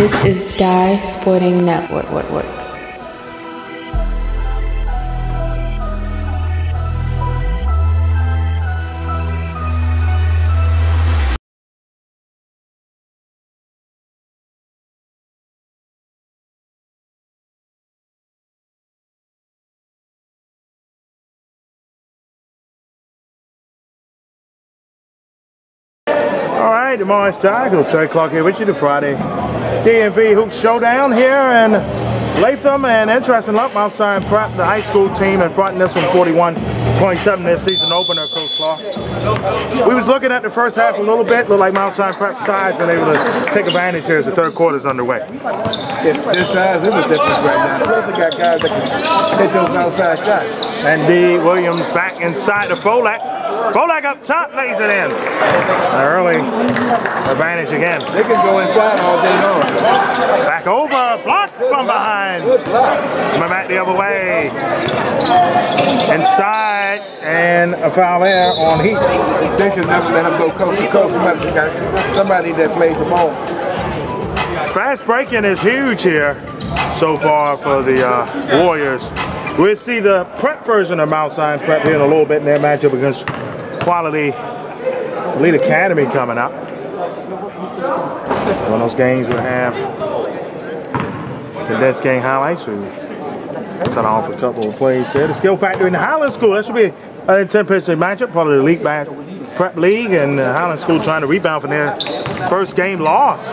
This is Dye Sporting Network. What, what, All right, tomorrow's Tigers. 3 o'clock here with you, the Friday DMV Hoops Showdown here in Lanham. And interesting luck, Mount Zion Prep, the high school team in front in this one 41-27 this season opener, Coach Clark. We was looking at the first half a little bit, looked like Mount Zion Prep size been able to take advantage here as the third quarter's underway. Their size is a difference right now. They got guys that can hit those outside shots. And D. Williams back inside the Folak. Folak up top, lays it in. Early advantage again. They can go inside all day long. Back over, blocked from behind. Good block. Coming back the other way. Inside, and a foul there on Heath. They should never let him go coast to coast. Somebody that played the ball. Fast breaking is huge here so far for the uh, Warriors. We'll see the prep version of Mount Zion Prep here in a little bit in their matchup against Quality Elite Academy coming up. One of those games we have condensed game highlights. We cut off a couple of plays here. The skill factor in the Highland School. That should be an 10 pitcher matchup, part of the Elite Back Prep League, and Highland School trying to rebound from their first game loss.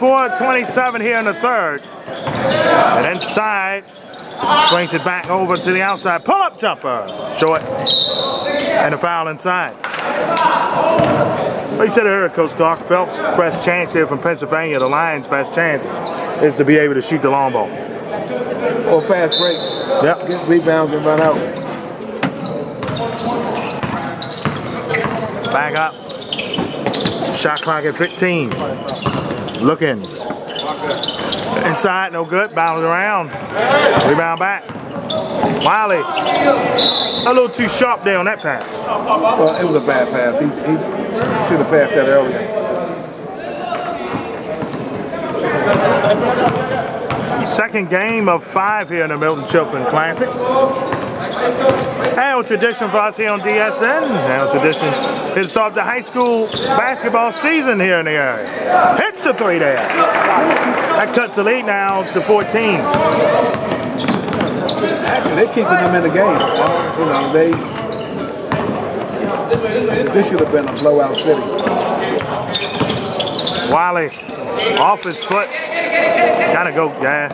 44-27 here in the third. And inside, swings it back over to the outside. Pull-up jumper, short, and a foul inside. Like you said earlier, Coach Clark, Phelps' best chance here from Pennsylvania, the Lions' best chance is to be able to shoot the long ball. Or fast break. Yep. Get rebounds and run out. Back up. Shot clock at 15. Looking. Inside, no good. Bounce around. Rebound back. Wiley. A little too sharp there on that pass. Well, it was a bad pass. He, he should have passed that earlier. Second game of five here in the Myrtle Chaffin Classic. And tradition for us here on DSN. Now tradition is to start the high school basketball season here in the area. Hits the three there. That cuts the lead now to 14. Actually, they're keeping them in the game. You know, they. This should have been a blowout city. Wiley off his foot. Gotta go, yeah.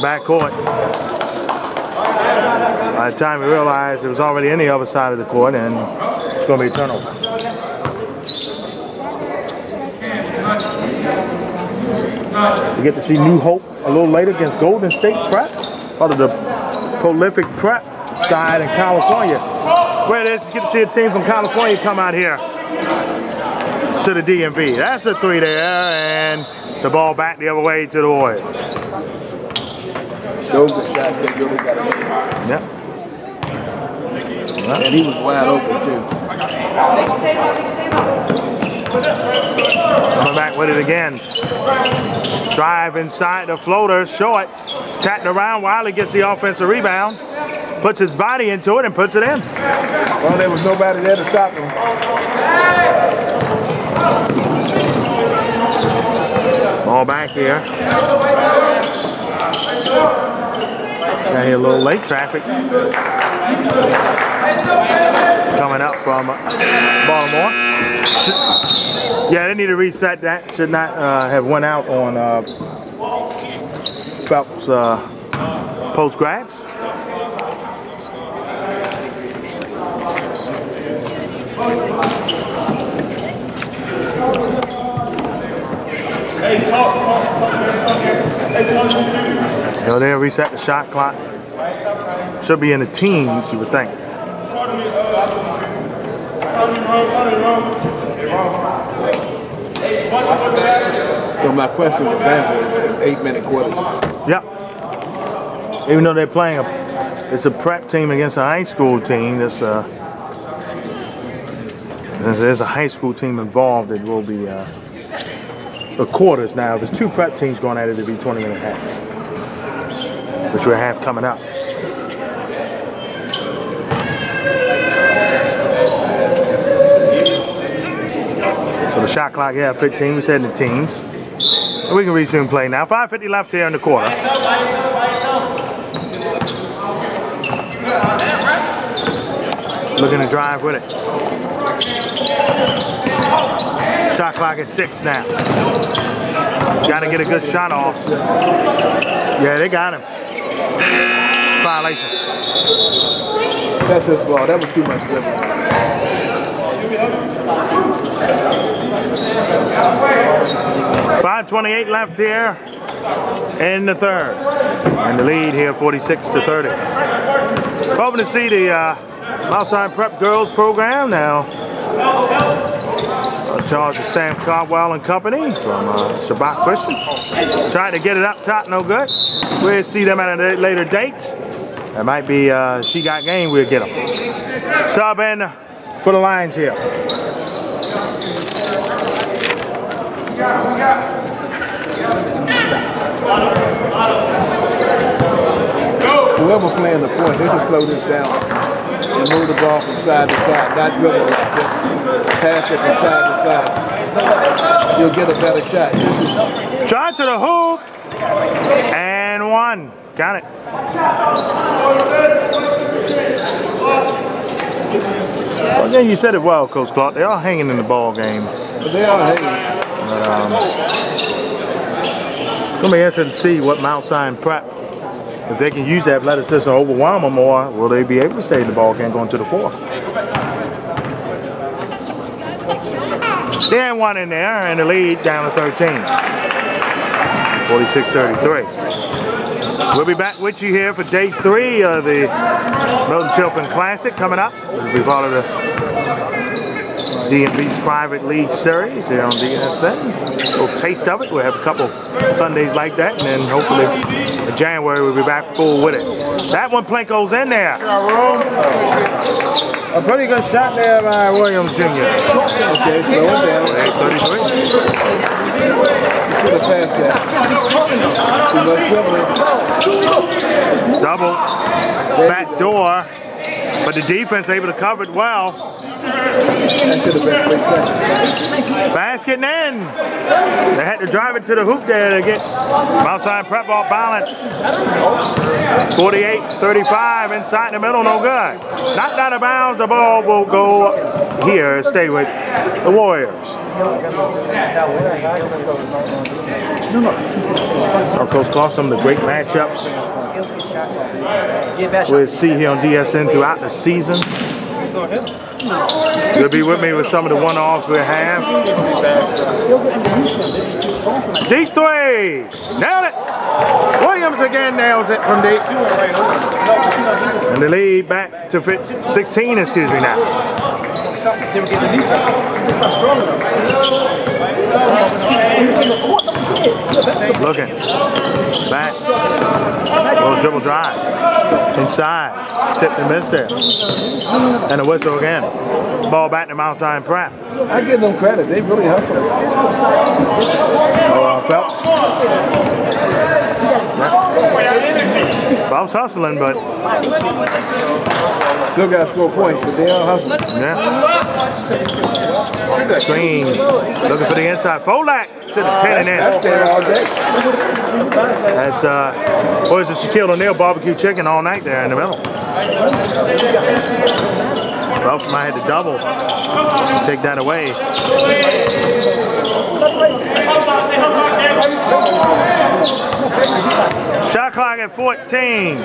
Back court. By the time we realized it was already in the other side of the court and it's gonna be a turnover. We get to see New Hope a little later against Golden State Prep, part of the prolific prep side in California. Where it is, you get to see a team from California come out here to the DMV. That's a three there, and the ball back the other way to the Warriors. Those are shots that really got to make. Yep. And he was wide open, too. Coming back with it again. Drive inside the floater, short. Tapped around, Wiley gets the offensive rebound. Puts his body into it and puts it in. Well, there was nobody there to stop him. Ball back here. Got here a little late traffic. Coming up from Baltimore. Should- yeah, they need to reset that. Should not uh, have went out on uh, Phelps uh, post grads. Know, they'll reset the shot clock. Should be in the teens, you would think. So my question was answered. It's, eight minute quarters. Yep. Even though they're playing a, it's a prep team against a high school team. That's uh, there's, a high school team involved. It will be uh, the quarters now. There's two prep teams going at it to be 20 minute half, which we have coming up. Shot clock, yeah, 15. We said in the teens. We can resume play now. 5.50 left here in the quarter. Looking to drive with it. Shot clock at six now. Got to get a good shot off. Yeah, they got him. Violation. That's his ball. That was too much. Five twenty-eight left here in the third, and the lead here, forty-six to thirty. Hoping to see the uh, Zion Prep Girls program now. Uh, charge of Sam Caldwell and company from uh, Shabbat Christian. Trying to get it up top, no good. We'll see them at a later date. That might be uh, She Got Game, we'll get them. Sub in for the Lions here. Whoever playing the point, they just slow this down and move the ball from side to side, not dribble, just pass it from side to side. You'll get a better shot. This is Shot to the hoop. And one. Got it. Oh, well, again, you said it well, Coach Clark. They are hanging in the ball game. they are hanging. It's going to be interesting to see what Mount Zion prep, if they can use that athleticism to overwhelm them, or will they be able to stay in the ball game going to the fourth? Then one in there, and the lead down to 13. 46-33. We'll be back with you here for day three of the Myrtle Chaffin Classic coming up. It'll be part of the DMV's Private League Series here on DSN. A little taste of it. We'll have a couple Sundays like that, and then hopefully in January we'll be back full with it. That one Plinko's in there. A pretty good shot there by Williams Jr. Okay, slow it down. 33. Should have passed that. Too much dribbling. Double. Back door. But the defense able to cover it well. Basket and in. They had to drive it to the hoop there to get Zion prep off balance. 48-35 inside the middle, no good. Knocked out of bounds, the ball will go here, stay with the Warriors. Our Coach of the great matchups we'll see here on DSN throughout the season. You'll be with me with some of the one-offs we'll have. Deep three. Nailed it. Williams again nails it from deep. And the lead back to 16, excuse me now. Looking. Back. Little dribble drive. Inside. Tip and miss there. And a whistle again. Ball back to Mount Zion Prep. I give them credit. They really hustle. Oh, uh, Phelps. Phelps hustling, but Still got to score points, but they are hustling. yeah. Screen. Looking for the inside. Folak to the 10 and That's in. there all day. That's, uh, boys, it's Shaquille O'Neal barbecue chicken all night there in the middle. Phelps might have to double. Take that away. Shot clock at 14.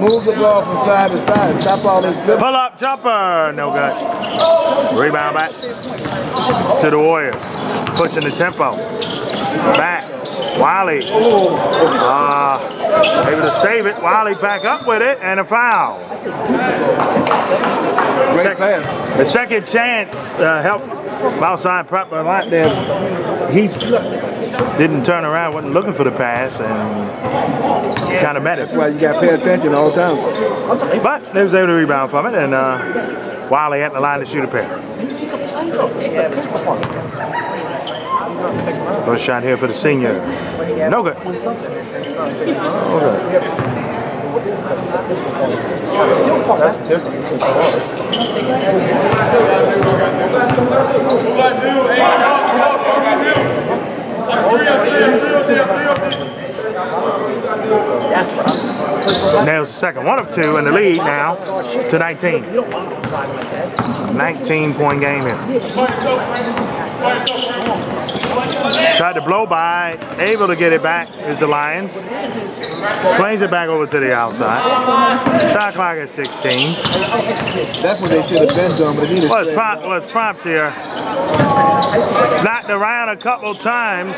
Move the ball from side to side. Stop all this. Pull up jumper, no good. Rebound back to the Warriors. Pushing the tempo. Back. Wiley. Uh, able to save it. Wiley back up with it and a foul. Great Sec- pass. The second chance uh, helped Zion prep a lot there. He didn't turn around, wasn't looking for the pass, and kind of met it. That's why you got to pay attention all the time. But they was able to rebound from it, and uh, Wiley at the line to shoot a pair. First shot here for the senior. No good. Okay. Nails the second one of two in the lead now to 19. 19 point game here. Tried to blow by, able to get it back is the Lions. Plays it back over to the outside. Shot clock at 16. That's what they should have been doing, but they needed Well, it's, to prop, well, it's props here. Knocked around a couple times.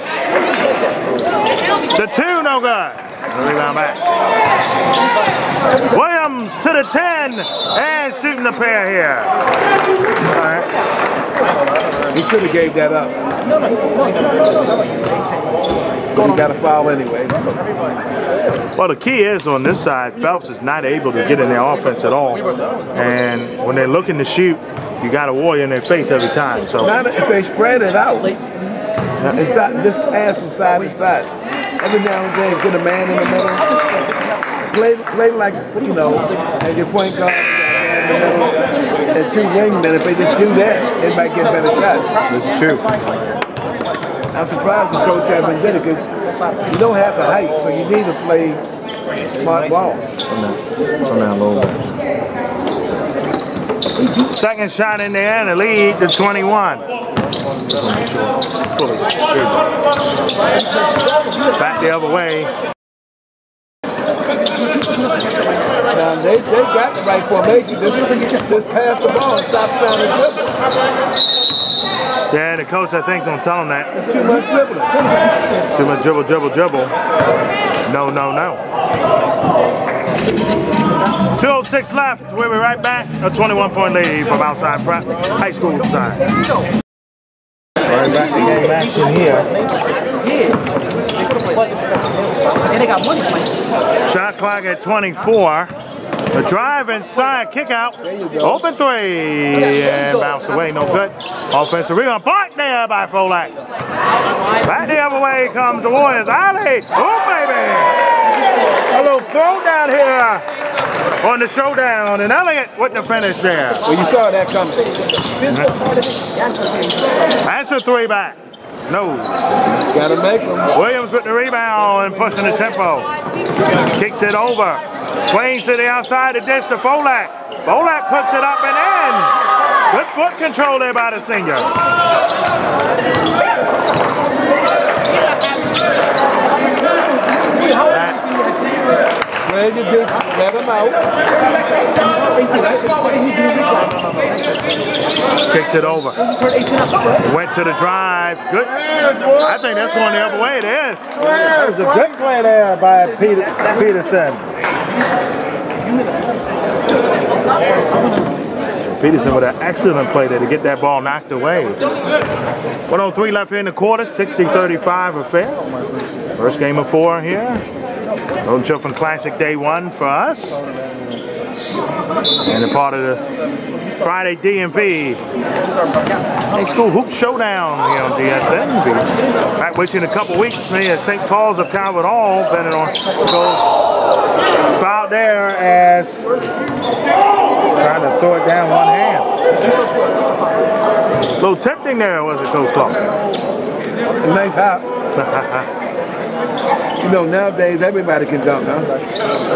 The two, no good. Rebound back. Williams to the 10 and shooting the pair here. All right. He should have gave that up. But he got a foul anyway. Well, the key is on this side, Phelps is not able to get in their offense at all. And when they're looking to shoot, you got a warrior in their face every time. So Now if they spread it out, it's not just pass from side to side. Every now and then, get a man in the middle. Play, play like you know, as your point guard, you got a man in the middle, and two wingmen. If they just do that, they might get better shots. this is true. I'm surprised the coach hasn't did it because you don't have the height, so you need to play smart ball. Second shot in there and the lead to 21. Back the other way. Now they, they got the right formation. Just, just pass the ball and stop trying to dribble. Yeah, the coach I think is gonna tell him that. It's too much dribbling. Too much dribble, dribble, dribble. No, no, no. 206 left. We'll be right back. A 21 point lead from outside prep. High school side. Right back to game action here. And they got money playing. Shot clock at 24. The drive inside, kick out, open three, and bounce away, no good. Offensive rebound, blocked there by Folak. Back the other way comes the Warriors. Ali, oh baby! A little throw down here on the showdown, and Elliott with the finish there. Well, you saw that coming. That's a three back. No. Got to make them. Williams with the rebound and pushing the tempo. Kicks it over. Swings to the outside to dish to Folak. Folak puts it up and in. Good foot control there by the senior. That- Well, you just let them out. Kicks it over. Went to the drive. Good. I think that's going the other way. It is. That was a good play there by Peter, Peterson. Peterson with an excellent play there to get that ball knocked away. 103 left here in the quarter, 60-35 affair. First game of four here. Golden Children Classic Day One for us. And a part of the Friday DMV High School Hoop Showdown here on DSN. Back with you in a couple weeks. Me at St. Paul's of Calvert Hall, depending on goes foul there as trying to throw it down one hand. A little tempting there, was it, Coach Clark? Nice hop. You know, nowadays everybody can dunk, huh?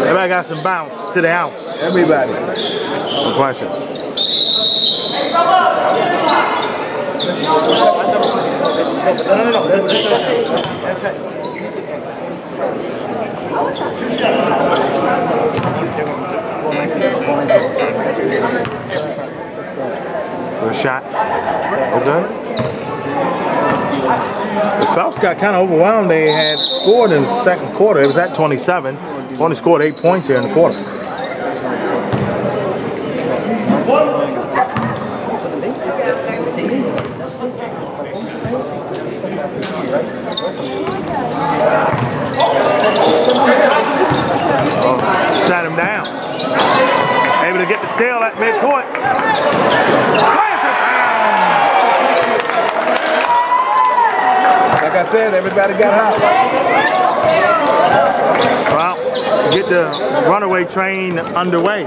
Everybody got some bounce to the ounce. Everybody. No question. Good shot. Okay. The Phelps got kind of overwhelmed. They had scored in the second quarter. It was at 27. Only scored eight points here in the quarter. Oh, sat him down. Able to get the steal at midcourt. Slams it down. said, everybody got hot. Well, get the runaway train underway.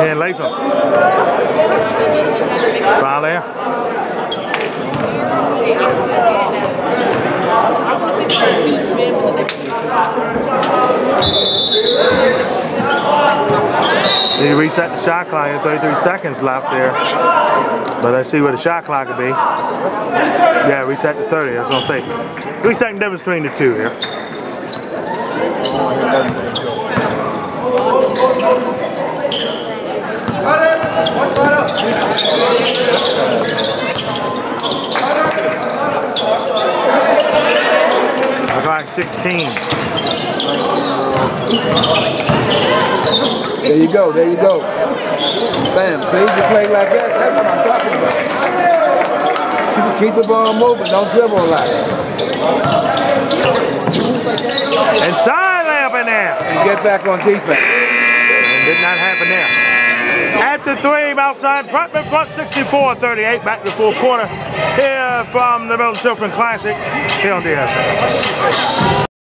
And Lanham. Foul. Need reset the shot clock in 33 seconds left there. But let's see where the shot clock will be. Yeah, reset to 30, that's what I'm saying. Three second difference between the two here. Clock 16. There you go, there you go. Bam, see, you play like that, that's what I'm talking about. Keep, the ball moving, don't dribble a lot. And side layup in. And get back on defense. And did not happen there. After three, outside Putman front 64-38. Back to the fourth quarter here from the Myrtle Chaffin Classic here on DSN.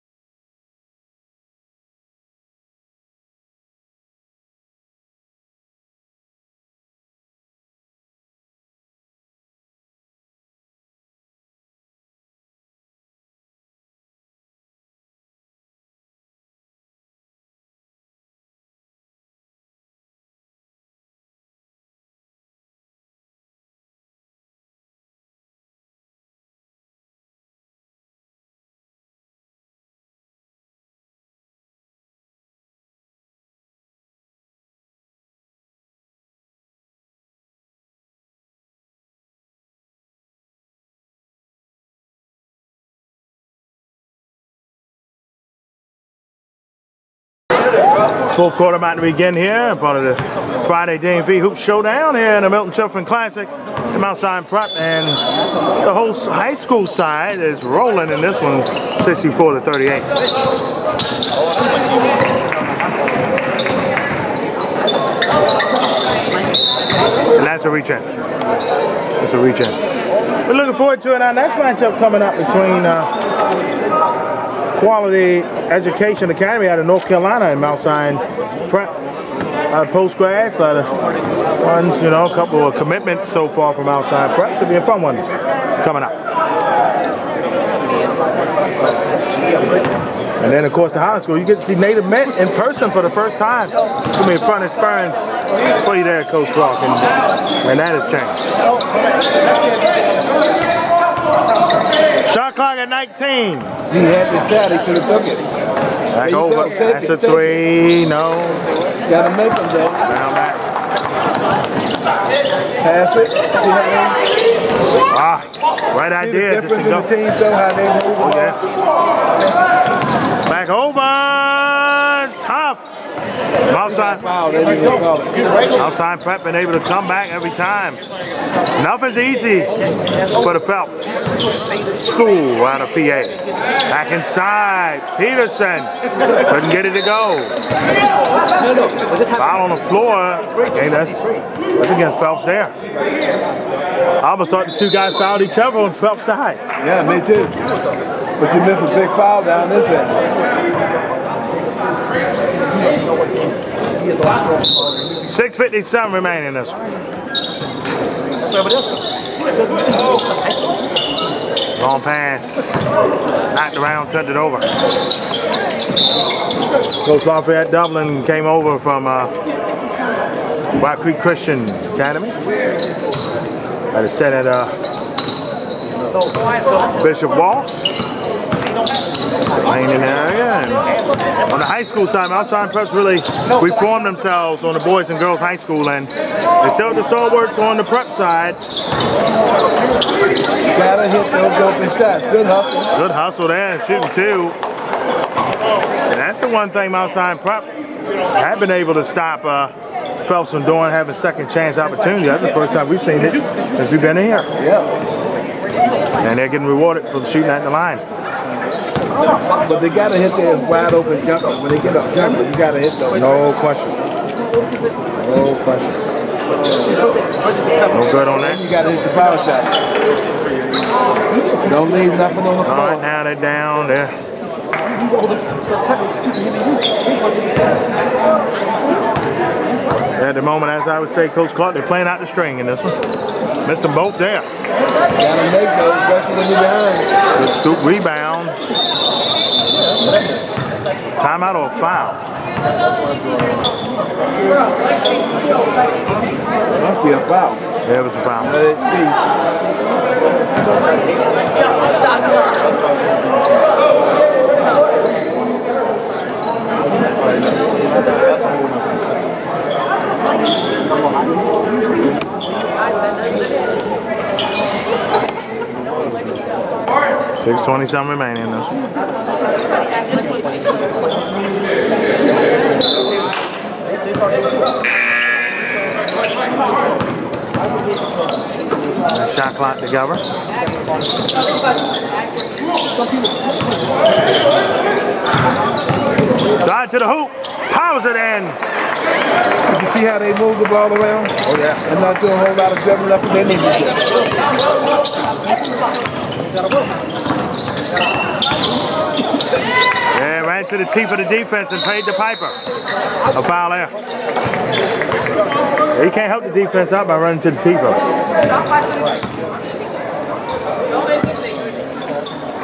Fourth quarter mat begin here, part of the Friday DMV Hoop Showdown here in the Myrtle Chaffin Classic at Mount Zion Prep. And the whole high school side is rolling in this one, 64 to 38. And that's a reach in. That's a reach in. We're looking forward to it. Our next matchup coming up between uh, Quality Education Academy out of North Carolina and Mount Zion Prep. Uh, post grads, uh, ones, you know, a couple of commitments so far from Zion Prep. Should be a fun one coming up. And then, of course, the high school. You get to see Native men in person for the first time. It's going to be in front of Sperrins for you there, Coach Clark. And, and that has changed. Shot clock at 19. He had the shot, he could have took it. Back over. That's it, a it. three. No. Gotta make them though. Down back. Pass it. See how Ah, right see the idea. Just difference to in go. the though, how they move. Oh, yeah. Back over. Outside. Foul, they didn't even call it. Outside prep been able to come back every time. Nothing's easy for the Phelps school out of PA. Back inside. Peterson couldn't get it to go. Foul on the floor. Okay, that's, that's against Phelps there. I almost thought the two guys fouled each other on Phelps' side. Yeah, me too. But you missed a big foul down this end. 6.57 remaining in this. Long pass. Knocked around, turned it over. Coach Lafayette Dublin came over from uh, White Creek Christian Academy. Had to stand at uh, Bishop Wall. Playing in the area. And on the high school side, Mount Zion Prep's really reformed themselves on the boys and girls high school, and they still the stalwarts on the prep side. Gotta hit those open shots. Good hustle. Good hustle there shooting two. And that's the one thing Mount Zion Prep have been able to stop uh, Phelps from doing, having second chance opportunity. That's the first time we've seen it since we've been in here. Yeah. And they're getting rewarded for shooting at the line. But they gotta hit their wide open jumpers. When they get up jumpers, you gotta hit those. No question. No question. No good on that. You gotta hit your power shots. Don't leave nothing on the All right, floor. now they're down there. At the moment, as I would say, Coach Clark, they're playing out the string in this one. Missed them both there. Gotta make those, especially when you're behind. Good scoop rebound. Timeout or foul? Must be a foul. There was a foul. Let's see. Six twenty-seven remaining in. That Shot clock together. Side to the hoop. Powers it in. Did you see how they move the ball around? Oh, yeah. And not doing a whole lot of dribbling up and they need to do. Yeah, right to the teeth of the defense and paid the piper. A foul there. He can't help the defense out by running to the of it.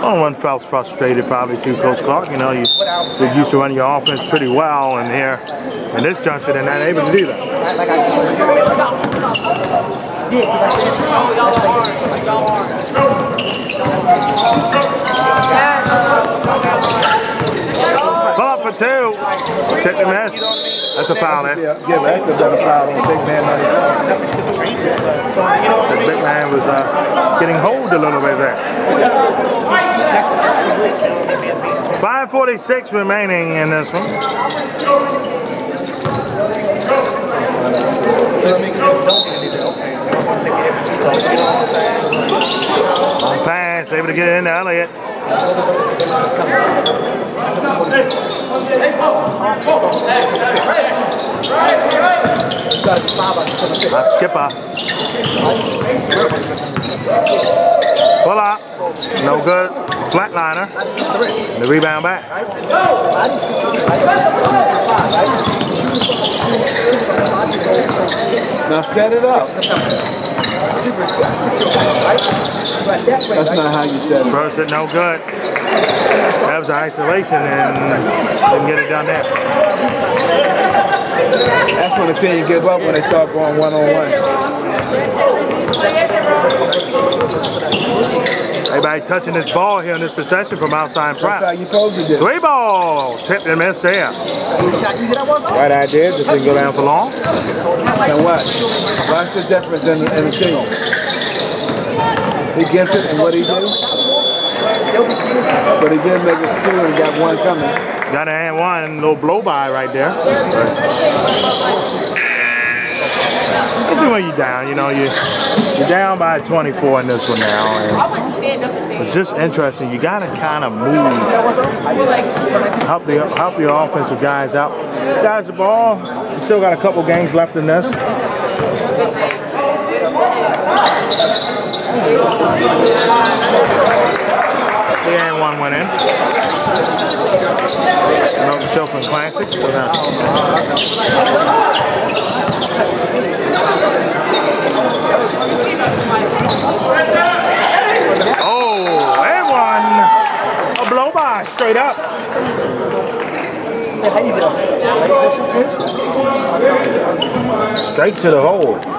Oh, one felt frustrated probably too, Coach Clark. You know, you, you're used to running your offense pretty well, and here in this juncture, they're not able to do that. Pull up for two. Tip the miss. That's a foul there. Yeah, yeah, but actually done a foul on big man. not even- So big man was uh, getting hold a little bit there. 546 remaining in this one. Long pass, able to get it into Elliott. Pull up. No good. Flatliner. The rebound back. Now set it up. That's not how you set it. First it no good. That was isolation and didn't get it done there. That's when the team give up when they start going one on one. Everybody touching this ball here in this possession from outside That's how you supposed to do. it. Three ball. Tipped and missed there. Right idea. Just didn't go down for long. And watch. Watch the difference in the, in the team. He gets it, and what he do? But he did make it two and got one coming. Got a hand one, little blow by right there. This is when you're down, you know, you, you're down by 24 in this one now. I would stand up and And it's just interesting. You got to kind of move, help, the, help your offensive guys out. Guys, the ball, you still got a couple games left in this. And one went in. Myrtle Chaffin Classic. We're Oh, and one. A blow by, straight up. Straight to the hole.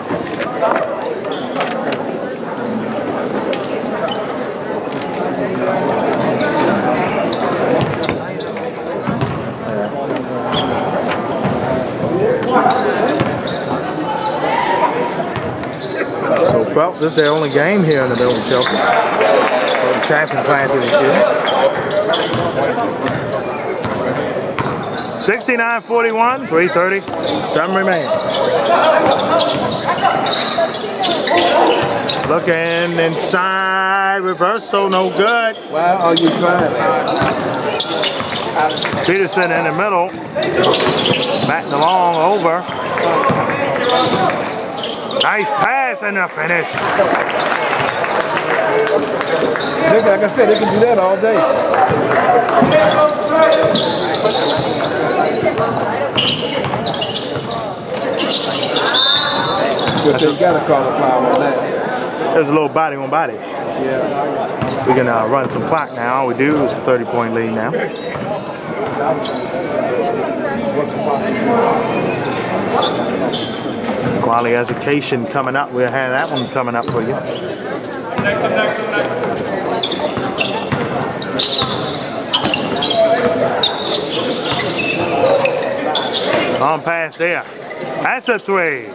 So Phelps, this is their only game here in the Myrtle Chaffin. For the champion class this year. 69-41, 330, seven remain. Looking inside, reversal, no good. Why are you trying? Peterson in the middle, batting along over. Nice pass and a finish. They- Like I said, they can do that all day. But they gotta call a foul on that. There's a little body on body. Yeah. We can uh, run some clock now. All we do is a 30 point lead now. Quality education coming up. We'll have that one coming up for you. On pass there. That's a three.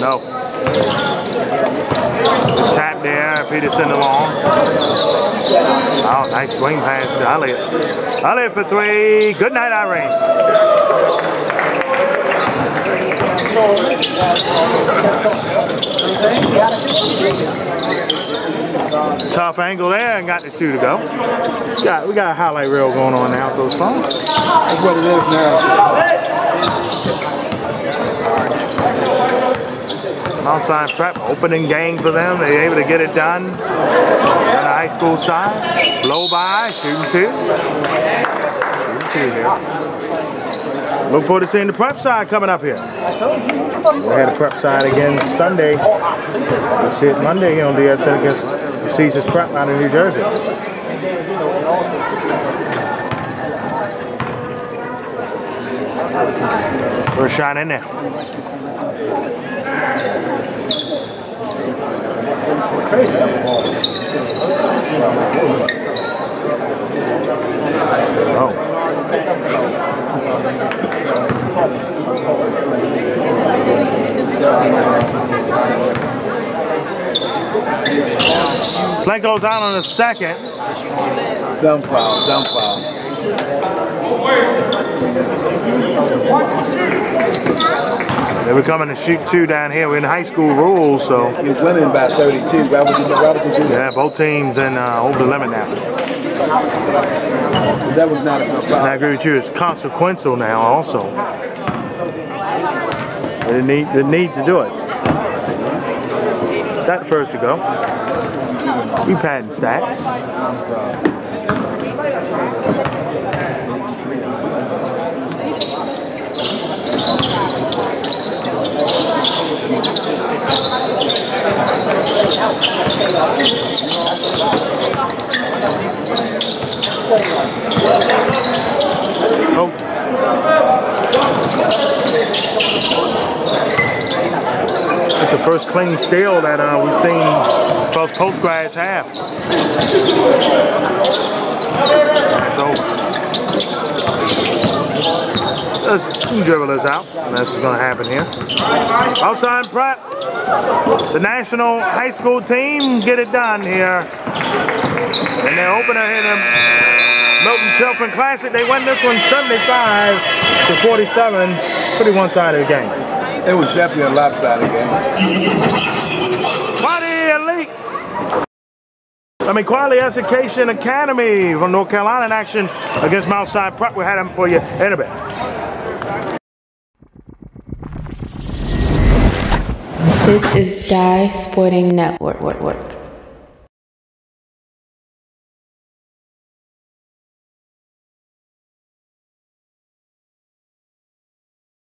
No. Tap there, Peterson along. Oh, nice swing pass to Elliott. Elliott for three. Good night, Irene. Tough angle there and got the two to go. Got, we got a highlight reel going on now, so it's fun. That's what it is now. Mount Zion Prep, opening game for them. They're able to get it done on the high school side. Blow by, shooting two. Shooting two here. Look forward to seeing the prep side coming up here. We had a prep side again Sunday. We'll see it Monday here on DSN against the Caesars Prep out of New Jersey. Shot in there. Oh. Flank goes out on the second. Dumb foul, dumb foul. They were coming to shoot two down here. We're in high school rules, so He was winning by 32. Why would you, why would you do that? yeah, both teams in uh, over the limit now. That was not good And I agree with you. It's consequential now, also. They need the need to do it. That first to go. We padding stats. Oh. It's the first clean steal that uh, we've seen both post grads have. So let's dribble this out. That's what's going to happen here. Outside prep. The national high school team get it done here. And their opener here, the Myrtle Chaffin Classic, they win this one 75 to 47. Pretty one-sided game. It was definitely a lopsided game. Quality Elite. I mean, Quality Education Academy from North Carolina in action against Mount Sinai Prep. We had them for you in a bit. This is Dye Sporting Network.